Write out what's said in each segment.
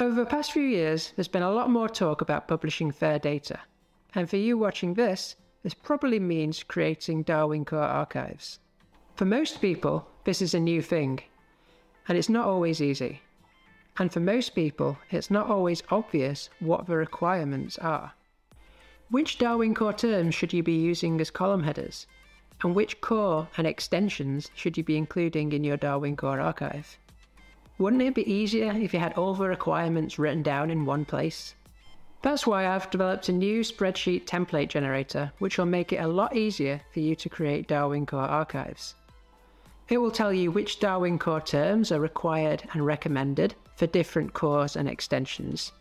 Over the past few years, there's been a lot more talk about publishing fair data, and for you watching this, this probably means creating Darwin Core archives. For most people, this is a new thing, and it's not always easy. And for most people, it's not always obvious what the requirements are. Which Darwin Core terms should you be using as column headers? And which core and extensions should you be including in your Darwin Core archive? Wouldn't it be easier if you had all the requirements written down in one place? That's why I've developed a new spreadsheet template generator, which will make it a lot easier for you to create Darwin Core archives. It will tell you which Darwin Core terms are required and recommended for different cores and extensions.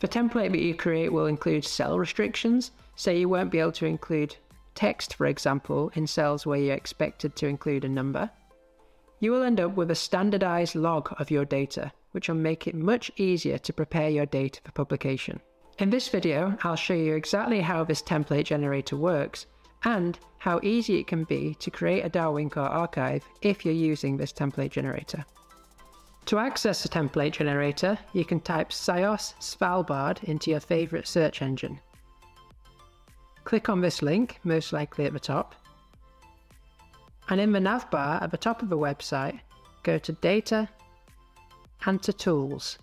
The template that you create will include cell restrictions, so you won't be able to include text, for example, in cells where you're expected to include a number. You will end up with a standardized log of your data, which will make it much easier to prepare your data for publication. In this video, I'll show you exactly how this template generator works and how easy it can be to create a Darwin Core archive if you're using this template generator. To access the template generator, you can type SIOS Svalbard into your favourite search engine. Click on this link, most likely at the top, and in the nav bar at the top of the website, go to Data and to Tools.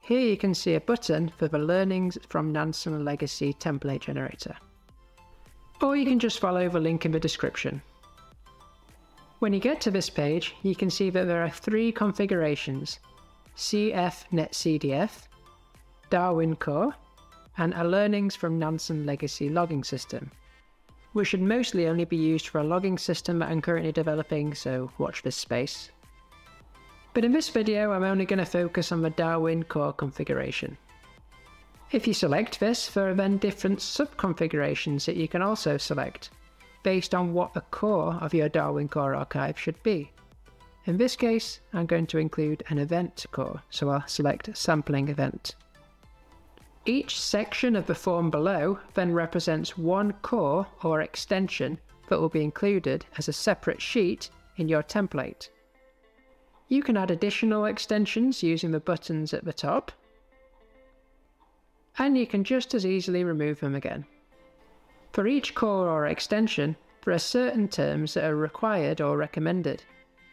Here you can see a button for the Learnings from Nansen Legacy template generator. Or you can just follow the link in the description. When you get to this page, you can see that there are three configurations, CF-NetCDF, Darwin Core, and a Learnings from Nansen Legacy logging system, which should mostly only be used for a logging system that I'm currently developing, so watch this space. But in this video, I'm only going to focus on the Darwin Core configuration. If you select this, there are then different sub-configurations that you can also select, based on what the core of your Darwin Core archive should be. In this case, I'm going to include an event core, so I'll select sampling event. Each section of the form below then represents one core or extension that will be included as a separate sheet in your template. You can add additional extensions using the buttons at the top, and you can just as easily remove them again. For each core or extension, there are certain terms that are required or recommended,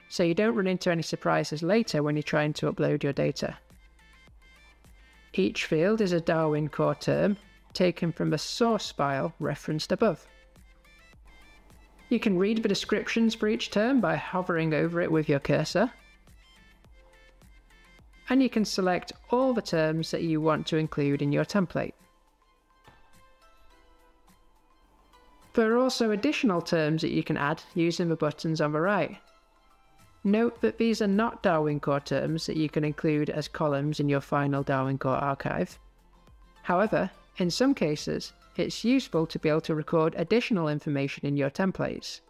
so you don't run into any surprises later when you're trying to upload your data. Each field is a Darwin core term taken from a source file referenced above. You can read the descriptions for each term by hovering over it with your cursor. And you can select all the terms that you want to include in your template. There are also additional terms that you can add using the buttons on the right. Note that these are not Darwin Core terms that you can include as columns in your final Darwin Core archive. However, in some cases, it's useful to be able to record additional information in your templates.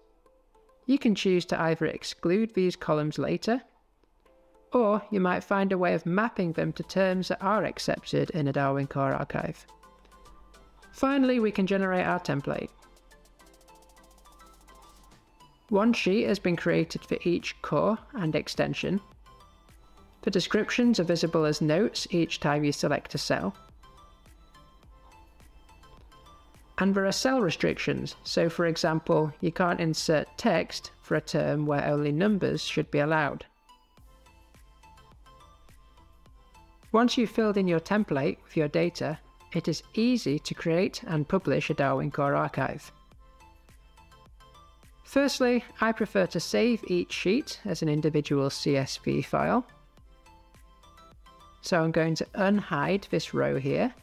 You can choose to either exclude these columns later, or you might find a way of mapping them to terms that are accepted in a Darwin Core archive. Finally, we can generate our template. One sheet has been created for each core and extension. The descriptions are visible as notes each time you select a cell. And there are cell restrictions, so for example, you can't insert text for a term where only numbers should be allowed. Once you've filled in your template with your data, it is easy to create and publish a Darwin Core archive. Firstly, I prefer to save each sheet as an individual CSV file. So I'm going to unhide this row here,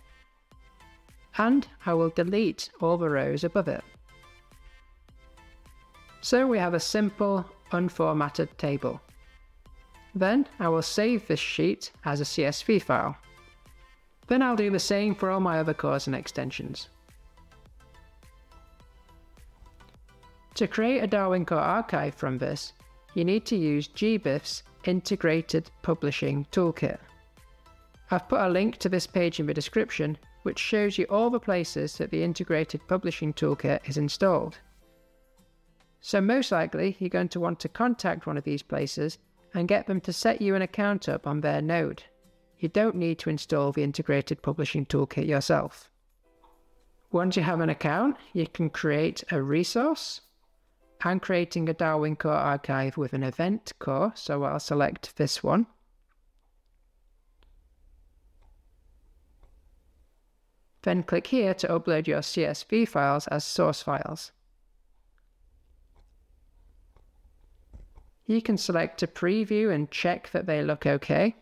and I will delete all the rows above it. So we have a simple, unformatted table. Then I will save this sheet as a CSV file. Then I'll do the same for all my other cores and extensions. To create a Darwin Core archive from this, you need to use GBIF's Integrated Publishing Toolkit. I've put a link to this page in the description which shows you all the places that the Integrated Publishing Toolkit is installed. So most likely you're going to want to contact one of these places and get them to set you an account up on their node. You don't need to install the integrated publishing toolkit yourself. Once you have an account, you can create a resource. I'm creating a Darwin Core archive with an event core, so I'll select this one. Then click here to upload your CSV files as source files. You can select to preview and check that they look okay.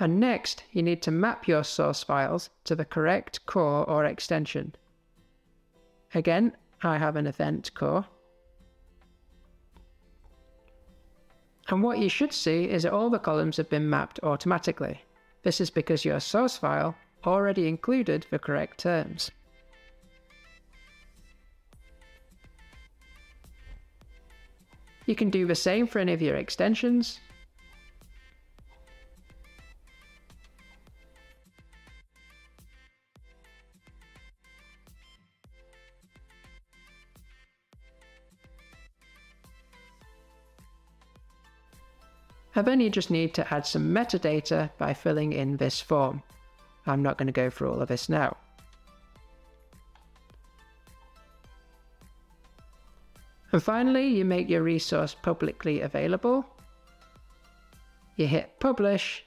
And next, you need to map your source files to the correct core or extension. Again, I have an event core. And what you should see is that all the columns have been mapped automatically. This is because your source file already included the correct terms. You can do the same for any of your extensions. Then you just need to add some metadata by filling in this form. I'm not going to go through all of this now. And finally, you make your resource publicly available. You hit publish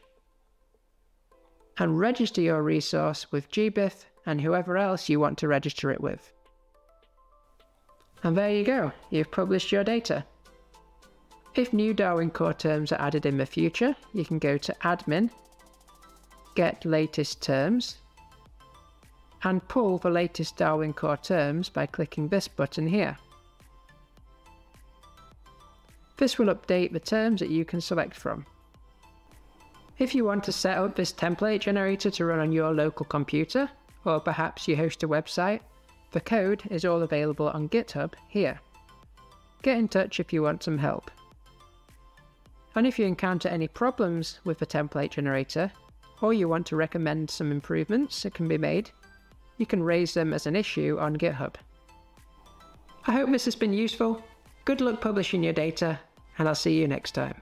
and register your resource with GBIF and whoever else you want to register it with. And there you go, you've published your data. If new Darwin Core terms are added in the future, you can go to Admin, Get Latest Terms, and pull the latest Darwin Core terms by clicking this button here. This will update the terms that you can select from. If you want to set up this template generator to run on your local computer, or perhaps you host a website, the code is all available on GitHub here. Get in touch if you want some help. And if you encounter any problems with the template generator, or you want to recommend some improvements that can be made, you can raise them as an issue on GitHub. I hope this has been useful. Good luck publishing your data, and I'll see you next time.